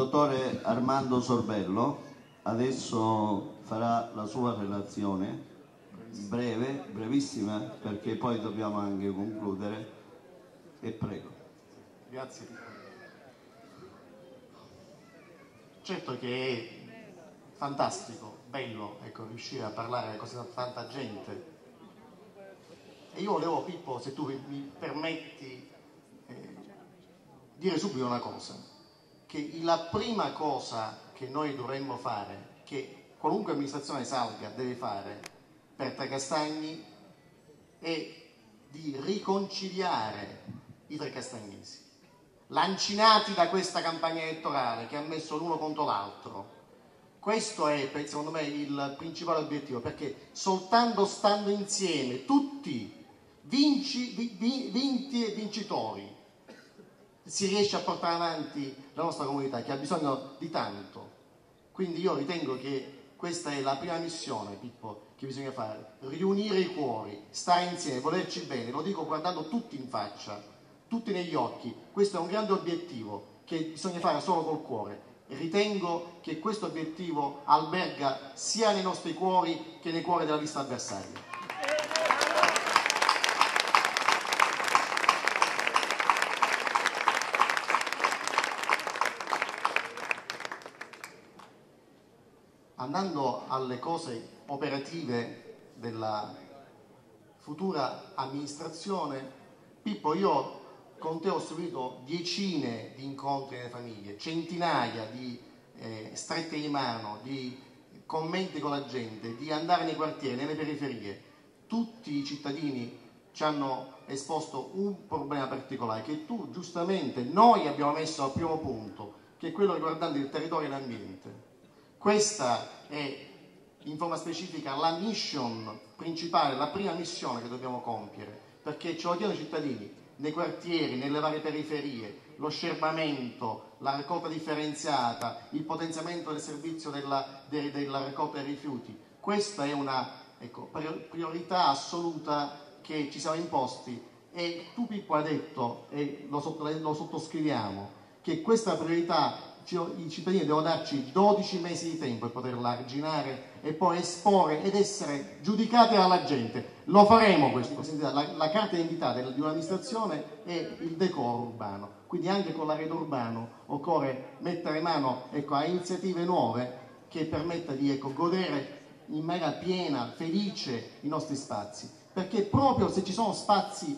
dottore Armando Sorbello adesso farà la sua relazione breve, brevissima, perché poi dobbiamo anche concludere. E prego. Grazie. Certo che è fantastico, bello, ecco, riuscire a parlare a tanta gente. E io volevo, Pippo, se tu mi permetti, eh, dire subito una cosa, che la prima cosa che noi dovremmo fare, che qualunque amministrazione salga deve fare per Trecastagni, è di riconciliare i tre castagnesi, lancinati da questa campagna elettorale che ha messo l'uno contro l'altro. Questo è, secondo me, il principale obiettivo, perché soltanto stando insieme, tutti vinci, vinti e vincitori, si riesce a portare avanti la nostra comunità che ha bisogno di tanto. Quindi io ritengo che questa è la prima missione, Pippo, che bisogna fare, riunire i cuori, stare insieme, volerci bene, lo dico guardando tutti in faccia, tutti negli occhi. Questo è un grande obiettivo che bisogna fare solo col cuore. Ritengo che questo obiettivo alberga sia nei nostri cuori che nei cuori della lista avversaria. Andando alle cose operative della futura amministrazione, Pippo, io con te ho seguito decine di incontri nelle famiglie, centinaia di eh, strette di mano, di commenti con la gente, di andare nei quartieri, nelle periferie. Tutti i cittadini ci hanno esposto un problema particolare che tu giustamente, noi abbiamo messo al primo punto, che è quello riguardante il territorio e l'ambiente. Questa è in forma specifica la mission principale, la prima missione che dobbiamo compiere, perché ce lo chiedono i cittadini nei quartieri, nelle varie periferie, lo scerbamento, la raccolta differenziata, il potenziamento del servizio della, de, della raccolta dei rifiuti. Questa è una ecco, priorità assoluta che ci siamo imposti e tu Pippo hai detto, e lo, lo sottoscriviamo, che questa priorità i cittadini devono darci 12 mesi di tempo per poterla arginare e poi esporre ed essere giudicati dalla gente. Lo faremo questo. La, la carta d'identità di un'amministrazione è il decoro urbano. Quindi anche con l'arredo urbano occorre mettere mano ecco, a iniziative nuove che permetta di ecco, godere in maniera piena, felice i nostri spazi. Perché proprio se ci sono spazi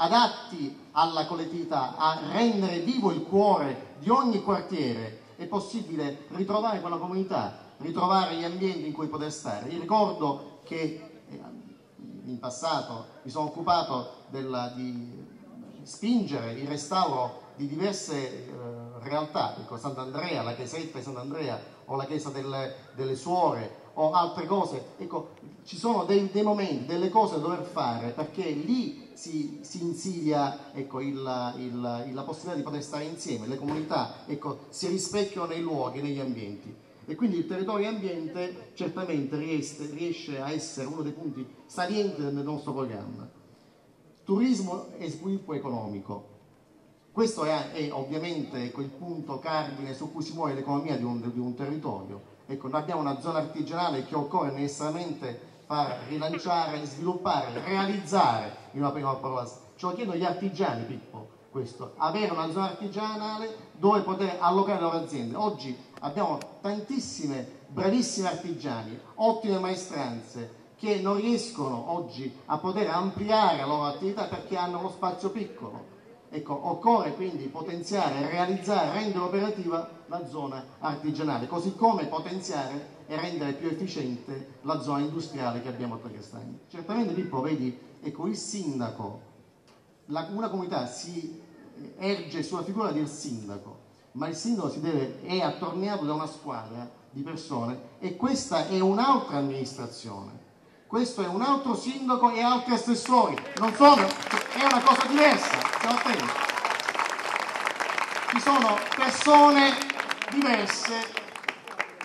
adatti alla collettività, a rendere vivo il cuore di ogni quartiere, è possibile ritrovare quella comunità, ritrovare gli ambienti in cui poter stare. Io ricordo che eh, in passato mi sono occupato della, di spingere il restauro di diverse eh, realtà, ecco, Sant'Andrea, la chiesetta di Sant'Andrea o la chiesa delle, delle suore o altre cose. Ecco, ci sono dei, dei, momenti, delle cose da dover fare perché lì si, si insidia ecco, il, il, il, la possibilità di poter stare insieme, le comunità ecco, si rispecchiano nei luoghi, negli ambienti. E quindi il territorio ambiente certamente riesce, riesce a essere uno dei punti salienti del nostro programma. Turismo e sviluppo economico. Questo è, è ovviamente il punto cardine su cui si muove l'economia di un, di un territorio Ecco, noi abbiamo una zona artigianale che occorre necessariamente far rilanciare, sviluppare, realizzare in una prima parola. Ce lo chiedono gli artigiani, Pippo, questo. Avere una zona artigianale dove poter allocare le loro aziende. Oggi abbiamo tantissime bravissime artigiani, ottime maestranze, che non riescono oggi a poter ampliare la loro attività perché hanno lo spazio piccolo Ecco, occorre quindi potenziare, realizzare, rendere operativa la zona artigianale, così come potenziare e rendere più efficiente la zona industriale che abbiamo a Tracastagni. Certamente Pippo, vedi, ecco, il sindaco, la, una comunità si erge sulla figura del sindaco, ma il sindaco si deve, è attorniato da una squadra di persone e questa è un'altra amministrazione. Questo è un altro sindaco e altri assessori, non sono, è una cosa diversa stiamo attenti. Ci sono persone diverse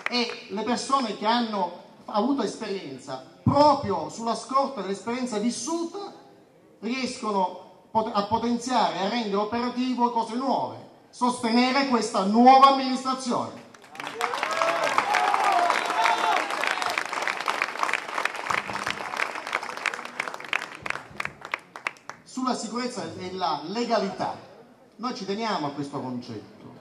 e le persone che hanno avuto esperienza proprio sulla scorta dell'esperienza vissuta riescono a potenziare, a rendere operativo cose nuove. sostenere questa nuova amministrazione. Sicurezza e la legalità, noi ci teniamo a questo concetto,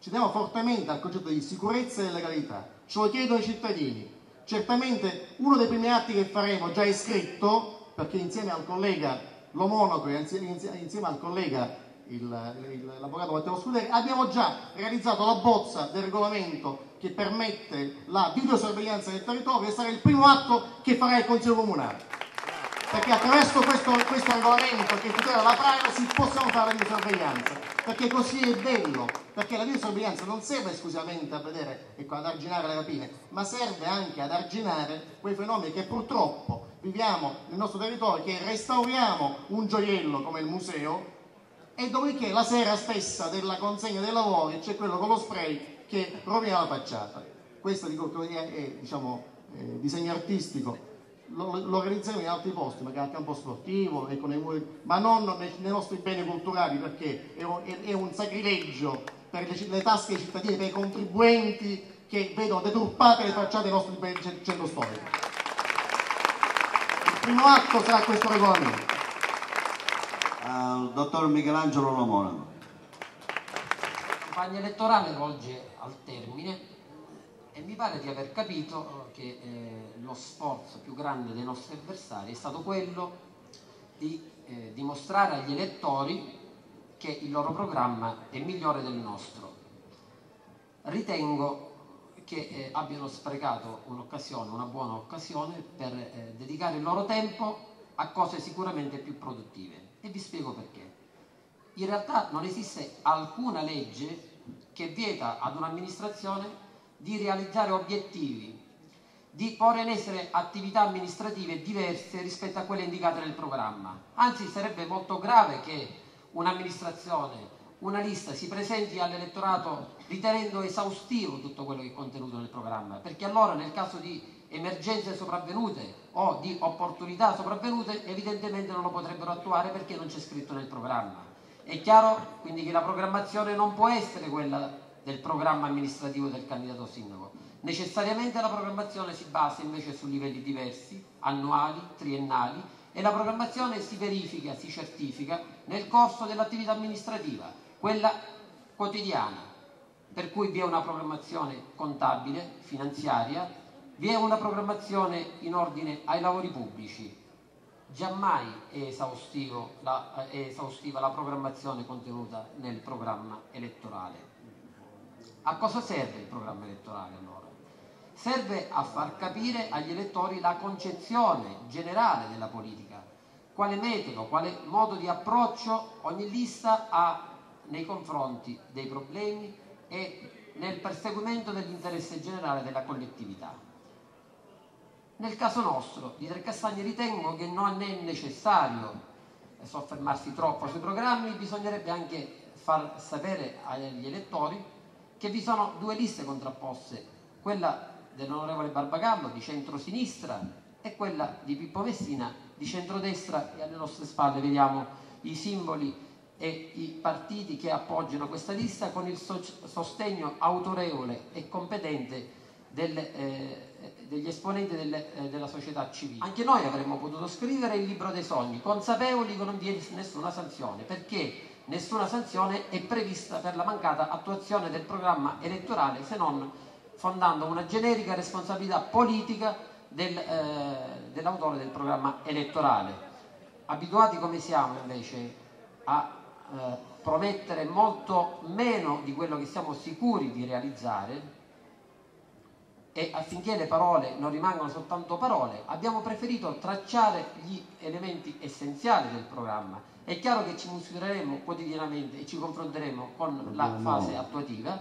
ci teniamo fortemente al concetto di sicurezza e legalità, ce lo chiedono i cittadini. Certamente uno dei primi atti che faremo già è scritto, perché insieme al collega Lo Monaco e insieme al collega l'avvocato Matteo Scuderi, abbiamo già realizzato la bozza del regolamento che permette la videosorveglianza del territorio e sarà il primo atto che farà il Consiglio Comunale. Perché attraverso questo, questo regolamento che tutela la privacy possiamo fare la videosorveglianza. Perché così è bello, perché la videosorveglianza non serve esclusivamente a vedere, ecco, ad arginare le rapine, ma serve anche ad arginare quei fenomeni che purtroppo viviamo nel nostro territorio, che restauriamo un gioiello come il museo, e dopodiché la sera stessa della consegna dei lavori c'è quello con lo spray che rovina la facciata. Questo dico, è, è diciamo, eh, disegno artistico, lo, lo, organizziamo in altri posti, magari al campo sportivo, ecco, nei, ma non nei, nei, nostri beni culturali perché è un, è, è un sacrilegio per le, le, tasche dei cittadini, per i contribuenti che vedono deturpate le facciate dei nostri centri storici. Il primo atto sarà questo regolamento al dottor Michelangelo Lomonaco. La campagna elettorale volge al termine e mi pare di aver capito che eh, lo sforzo più grande dei nostri avversari è stato quello di eh, dimostrare agli elettori che il loro programma è migliore del nostro. Ritengo che eh, abbiano sprecato un'occasione, una buona occasione per eh, dedicare il loro tempo a cose sicuramente più produttive e vi spiego perché. In realtà non esiste alcuna legge che vieta ad un'amministrazione di realizzare obiettivi, di porre in essere attività amministrative diverse rispetto a quelle indicate nel programma. Anzi sarebbe molto grave che un'amministrazione, una lista si presenti all'elettorato ritenendo esaustivo tutto quello che è contenuto nel programma, perché allora nel caso di emergenze sopravvenute o di opportunità sopravvenute evidentemente non lo potrebbero attuare perché non c'è scritto nel programma. È chiaro quindi che la programmazione non può essere quella del programma amministrativo del candidato sindaco. Necessariamente la programmazione si basa invece su livelli diversi, annuali, triennali e la programmazione si verifica, si certifica nel corso dell'attività amministrativa, quella quotidiana, per cui vi è una programmazione contabile, finanziaria, vi è una programmazione in ordine ai lavori pubblici. Giammai è, la, è esaustiva la programmazione contenuta nel programma elettorale. A cosa serve il programma elettorale allora? Serve a far capire agli elettori la concezione generale della politica, quale metodo, quale modo di approccio ogni lista ha nei confronti dei problemi e nel perseguimento dell'interesse generale della collettività. Nel caso nostro, di Trecastagni ritengo che non è necessario soffermarsi troppo sui programmi, bisognerebbe anche far sapere agli elettori che vi sono due liste contrapposte, quella dell'onorevole Barbagallo di centro-sinistra e quella di Pippo Messina di centrodestra e alle nostre spalle vediamo i simboli e i partiti che appoggiano questa lista con il sostegno autorevole e competente del, eh, degli esponenti delle, eh, della società civile. Anche noi avremmo potuto scrivere il libro dei sogni, consapevoli che non vi è nessuna sanzione, perché nessuna sanzione è prevista per la mancata attuazione del programma elettorale, se non fondando una generica responsabilità politica del, eh, dell'autore del programma elettorale. Abituati come siamo invece a eh, promettere molto meno di quello che siamo sicuri di realizzare, e affinché le parole non rimangano soltanto parole, abbiamo preferito tracciare gli elementi essenziali del programma. È chiaro che ci misureremo quotidianamente e ci confronteremo con la fase attuativa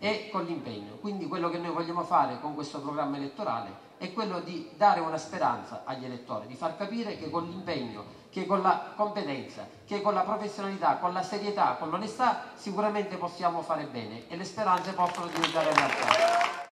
e con l'impegno. Quindi quello che noi vogliamo fare con questo programma elettorale è quello di dare una speranza agli elettori, di far capire che con l'impegno, che con la competenza, che con la professionalità, con la serietà, con l'onestà sicuramente possiamo fare bene e le speranze possono diventare realtà.